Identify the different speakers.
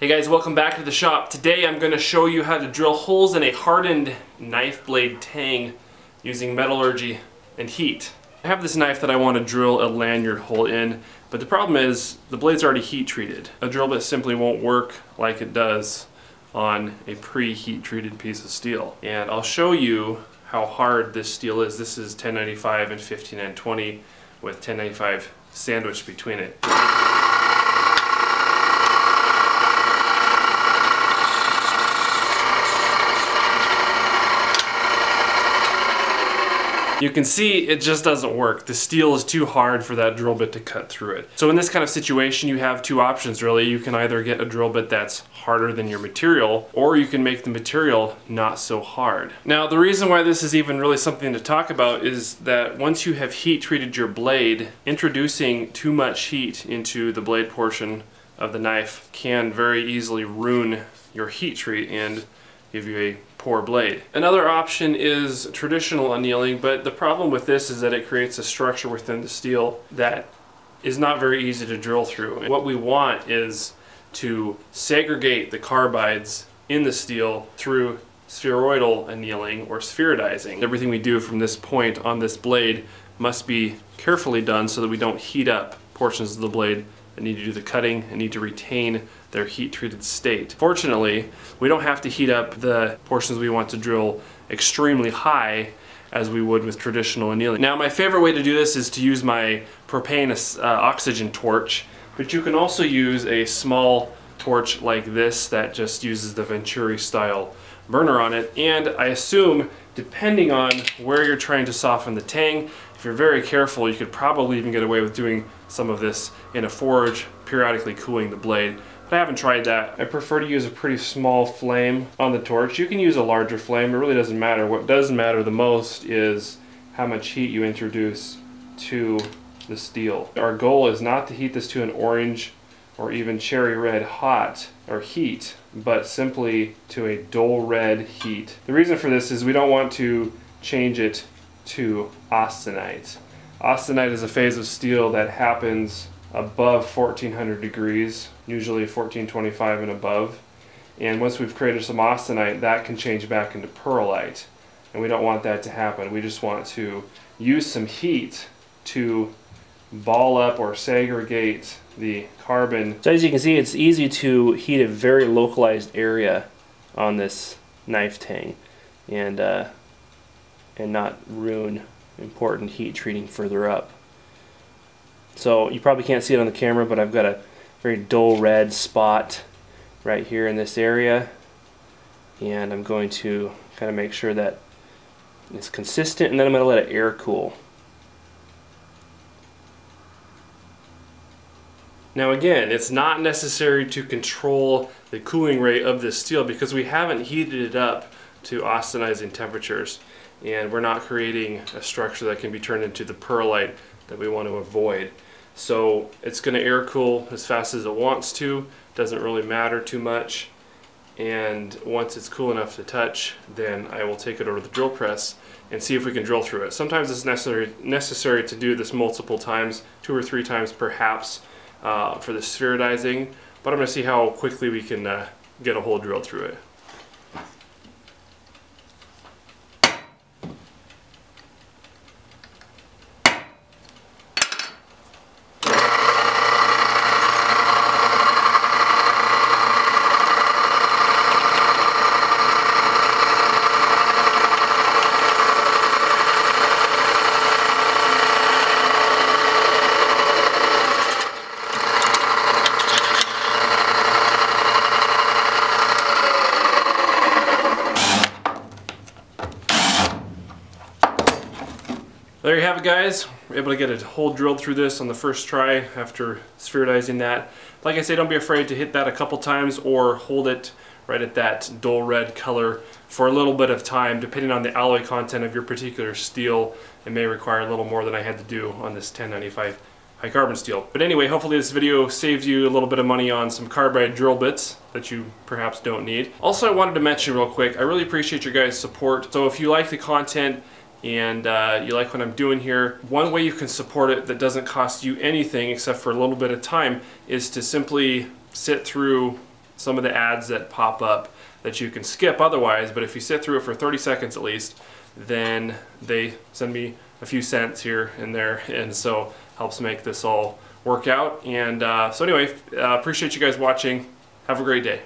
Speaker 1: Hey guys, welcome back to the shop. Today I'm going to show you how to drill holes in a hardened knife blade tang using metallurgy and heat. I have this knife that I want to drill a lanyard hole in, but the problem is the blade's already heat treated. A drill bit simply won't work like it does on a pre-heat treated piece of steel. And I'll show you how hard this steel is. This is 1095 and 15N20 with 1095 sandwiched between it. You can see it just doesn't work. The steel is too hard for that drill bit to cut through it. So in this kind of situation, you have two options really. You can either get a drill bit that's harder than your material, or you can make the material not so hard. Now, the reason why this is even really something to talk about is that once you have heat treated your blade, introducing too much heat into the blade portion of the knife can very easily ruin your heat treat and give you a poor blade. Another option is traditional annealing, but the problem with this is that it creates a structure within the steel that is not very easy to drill through. And what we want is to segregate the carbides in the steel through spheroidal annealing or spheroidizing. Everything we do from this point on this blade must be carefully done so that we don't heat up portions of the blade that need to do the cutting and need to retain their heat treated state. Fortunately, we don't have to heat up the portions we want to drill extremely high as we would with traditional annealing. Now my favorite way to do this is to use my propane uh, oxygen torch, but you can also use a small torch like this that just uses the Venturi style burner on it. And I assume, depending on where you're trying to soften the tang, if you're very careful, you could probably even get away with doing some of this in a forge, periodically cooling the blade. But I haven't tried that. I prefer to use a pretty small flame on the torch. You can use a larger flame, it really doesn't matter. What does matter the most is how much heat you introduce to the steel. Our goal is not to heat this to an orange or even cherry red hot or heat, but simply to a dull red heat. The reason for this is we don't want to change it to austenite. Austenite is a phase of steel that happens above 1400 degrees, usually 1425 and above. And once we've created some austenite, that can change back into pearlite. And we don't want that to happen. We just want to use some heat to ball up or segregate the carbon.
Speaker 2: So as you can see, it's easy to heat a very localized area on this knife tang and, uh, and not ruin important heat treating further up. So you probably can't see it on the camera, but I've got a very dull red spot right here in this area. And I'm going to kind of make sure that it's consistent, and then I'm going to let it air cool.
Speaker 1: Now again, it's not necessary to control the cooling rate of this steel because we haven't heated it up to austenizing temperatures and we're not creating a structure that can be turned into the pearlite that we want to avoid. So it's going to air cool as fast as it wants to, doesn't really matter too much. And once it's cool enough to touch, then I will take it over to the drill press and see if we can drill through it. Sometimes it's necessary, necessary to do this multiple times, two or three times perhaps, uh, for the spheroidizing, but I'm going to see how quickly we can uh, get a hole drilled through it. There you have it guys. We're able to get a hole drilled through this on the first try after spheroidizing that. Like I say, don't be afraid to hit that a couple times or hold it right at that dull red color for a little bit of time. Depending on the alloy content of your particular steel, it may require a little more than I had to do on this 1095 high carbon steel. But anyway, hopefully this video saves you a little bit of money on some carbide drill bits that you perhaps don't need. Also, I wanted to mention real quick, I really appreciate your guys' support. So if you like the content, and uh, you like what I'm doing here, one way you can support it that doesn't cost you anything except for a little bit of time is to simply sit through some of the ads that pop up that you can skip otherwise, but if you sit through it for 30 seconds at least, then they send me a few cents here and there, and so helps make this all work out. And uh, so anyway, uh, appreciate you guys watching. Have a great day.